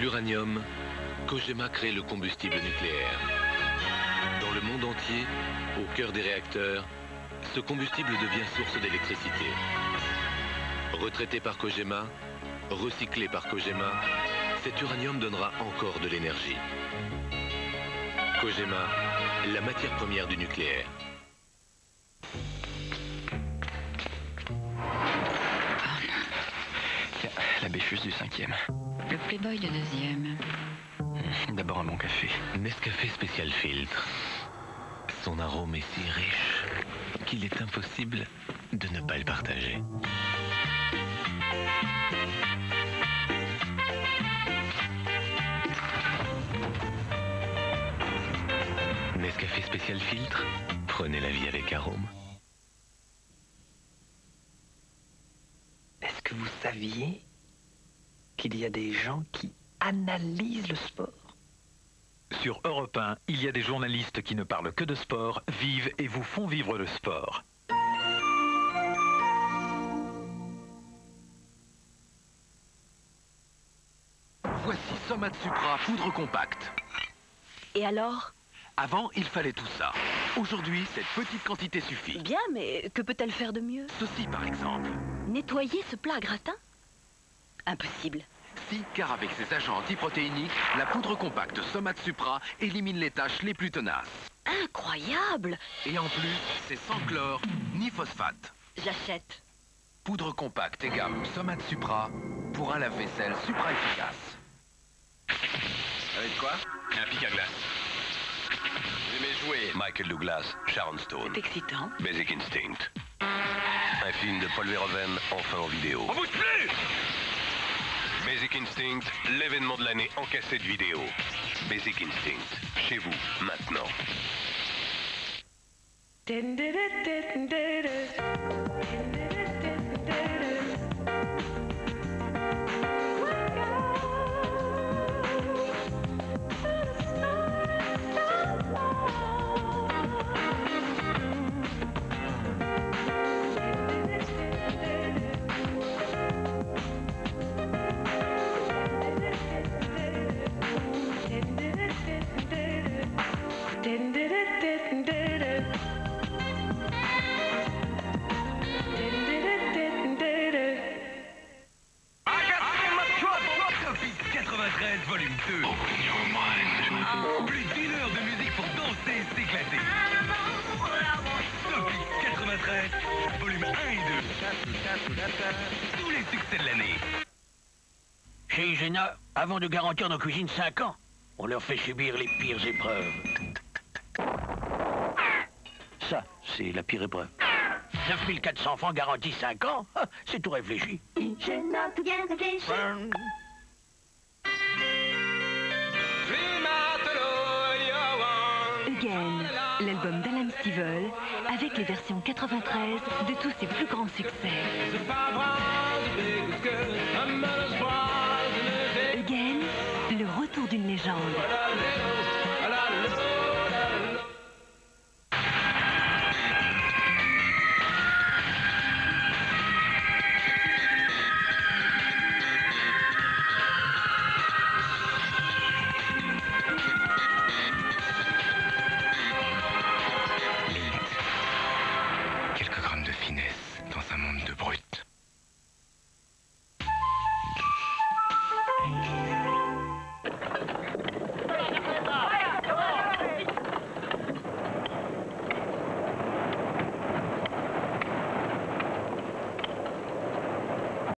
L'uranium, Kojima crée le combustible nucléaire. Dans le monde entier, au cœur des réacteurs, ce combustible devient source d'électricité. Retraité par Kojima, recyclé par Kojima, cet uranium donnera encore de l'énergie. Kojima, la matière première du nucléaire. Tiens, la bêcheuse du cinquième. Le playboy de deuxième. D'abord un bon café. Nescafé spécial filtre. Son arôme est si riche qu'il est impossible de ne pas le partager. Nescafé spécial filtre, prenez la vie avec arôme. Est-ce que vous saviez qu'il y a des gens qui analysent le sport Sur Europe 1, il y a des journalistes qui ne parlent que de sport, vivent et vous font vivre le sport. Voici Somat Supra poudre compacte. Et alors? Avant, il fallait tout ça. Aujourd'hui, cette petite quantité suffit. Bien, mais que peut-elle faire de mieux? Ceci, par exemple. Nettoyer ce plat à gratin? Impossible. Si, car avec ses agents antiprotéiniques, la poudre compacte Somat Supra élimine les tâches les plus tenaces. Incroyable Et en plus, c'est sans chlore ni phosphate. J'achète. Poudre compacte et gamme Somat Supra pour un lave-vaisselle supra efficace. Avec quoi? Un pic à glace. Aimez jouer Michael Douglas, Sharon Stone. C'est excitant. Basic Instinct. Un film de Paul Verhoeven, enfin en vidéo. On bouge plus Basic Instinct, l'événement de l'année en cassette vidéo. Basic Instinct, chez vous, maintenant. 93 volume 2. Plus d'une heure de musique pour danser et s'éclater. Sophie 93 volume 1 et 2. Tous les succès de l'année. Chez Igena, avant de garantir nos cuisines 5 ans, on leur fait subir les pires épreuves. Ça, c'est la pire épreuve. 9400 francs garantis 5 ans, ah, c'est tout réfléchi. Burn. Again, l'album d'Alan Stivell, avec les versions 93 de tous ses plus grands succès. Again, le retour d'une légende.